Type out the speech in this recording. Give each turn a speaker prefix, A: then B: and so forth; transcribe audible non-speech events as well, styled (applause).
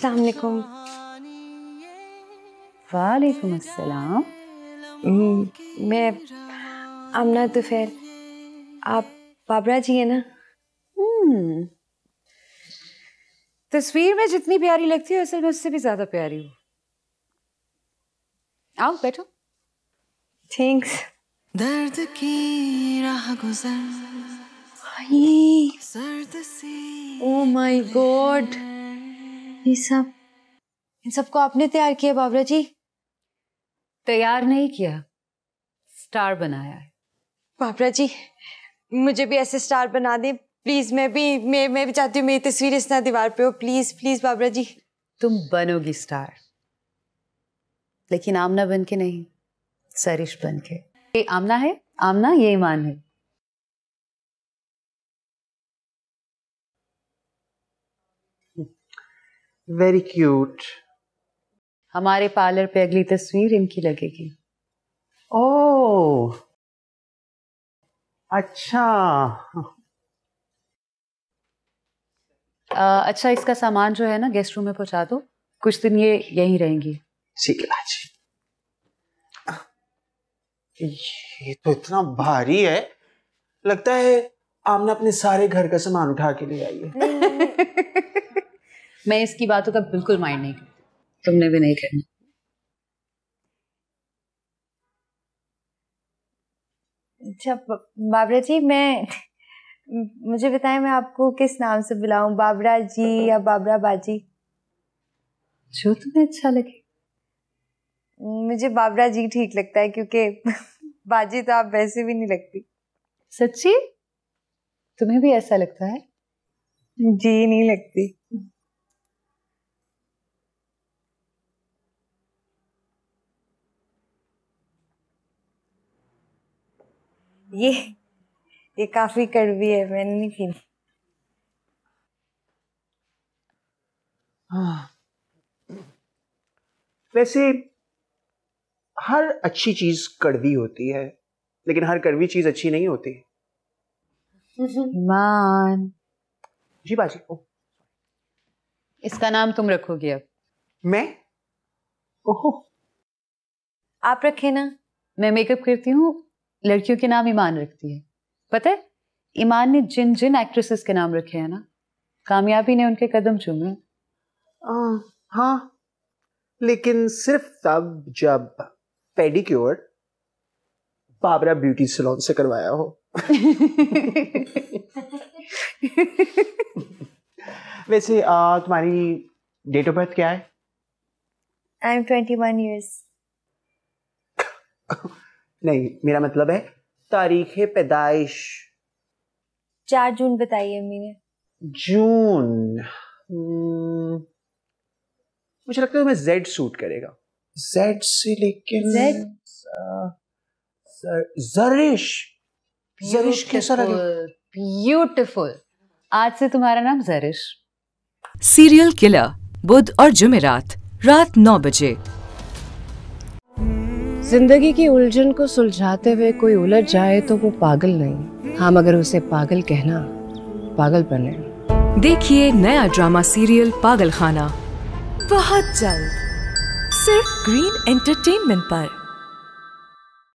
A: अस्सलाम वालेकुम
B: वालेकुम अस्सलाम।
A: हम्म, मैं आमना तुफैल आप बाबरा जी है ना?
B: हम्म। तस्वीर में जितनी प्यारी लगती है असल में उससे भी ज़्यादा प्यारी हूँ। आओ बैठो।
A: थैंक्स।
C: दर्द की राह गुजर।
A: ये
C: सर्द सी
A: ओ माय गॉड ये सब। इन सबको आपने तैयार किया बाबरा जी?
B: तैयार नहीं किया। स्टार बनाया है।
A: बाबरा जी मुझे भी ऐसे स्टार बना दे। प्लीज़ मैं भी मैं मैं भी चाहती हूँ मेरी तस्वीर इस तरह दीवार पे हो। Please please Babra ji.
B: तुम बनोगी स्टार। लेकिन आमना बन के नहीं सरिश बन के। ये आमना है? आमना ये ईमान है।
D: वेरी क्यूट
B: हमारे पार्लर पे अगली तस्वीर इनकी लगेगी।
D: ओ अच्छा।
B: अ, अच्छा इसका सामान जो है ना गेस्ट रूम में पहुँचा दो। कुछ दिन ये यहीं रहेंगी।
D: ठीक है ये तो इतना भारी है। लगता है आमना अपने सारे घर का सामान उठा के ले आई है (laughs)
B: मैं इसकी बातों का बिल्कुल माइंड नहीं करती। तुमने भी नहीं करना।
A: अच्छा बाबरा जी मैं मुझे बताएँ मैं आपको किस नाम से बुलाऊं? बाबरा जी या बाबरा बाजी?
B: जो तुम्हें अच्छा लगे।
A: मुझे बाबरा जी ठीक लगता है क्योंकि बाजी तो आप वैसे भी नहीं लगती।
B: सच्ची? तुम्हें भी ऐसा लगता है?
A: जी नहीं लगती। ये ये काफ़ी कड़वी है मैंने नहीं पीनी।
D: हाँ। वैसे हर अच्छी चीज़ कड़वी होती है लेकिन हर कड़वी चीज़ अच्छी नहीं होती।
B: ईमान।
D: जी बाजी ओ,
B: इसका नाम तुम रखोगी अब।
D: मैं? ओहो।
A: आप रखे ना।
B: मैं मेकअप करती हूँ लड़कियों के नाम ईमान रखती है। पता है? ईमान ने जिन जिन एक्ट्रेसेस के नाम रखे हैं ना कामयाबी ने उनके कदम चूमे।
D: हाँ लेकिन सिर्फ़ तब जब पेडिक्योर बाबरा ब्यूटी सैलून से करवाया हो। (laughs) वैसे आ, तुम्हारी डेट ऑफ़ बर्थ क्या है?
A: I am twenty one years
D: नहीं मेरा मतलब है तारीख पैदाइश।
A: चार जून बताइए अम्मी ने।
D: जून? हम्म, मुझे लगता है तुम्हें जेड सूट करेगा। जेड से लेकिन
A: Z?
D: ज- ज- जरिश जरिश कैसा लगे
B: ब्यूटिफुल आज से तुम्हारा नाम जरिश
E: सीरियल किलर बुध और जुमेरात रात नौ बजे।
F: ज़िंदगी की उलझन को सुलझाते हुए कोई उलझ जाए तो वो पागल नहीं। हाँ मगर उसे पागल कहना, पागल बने।
E: देखिए नया ड्रामा सीरियल पागल खाना बहुत जल्द। सिर्फ़ ग्रीन एंटरटेनमेंट पर।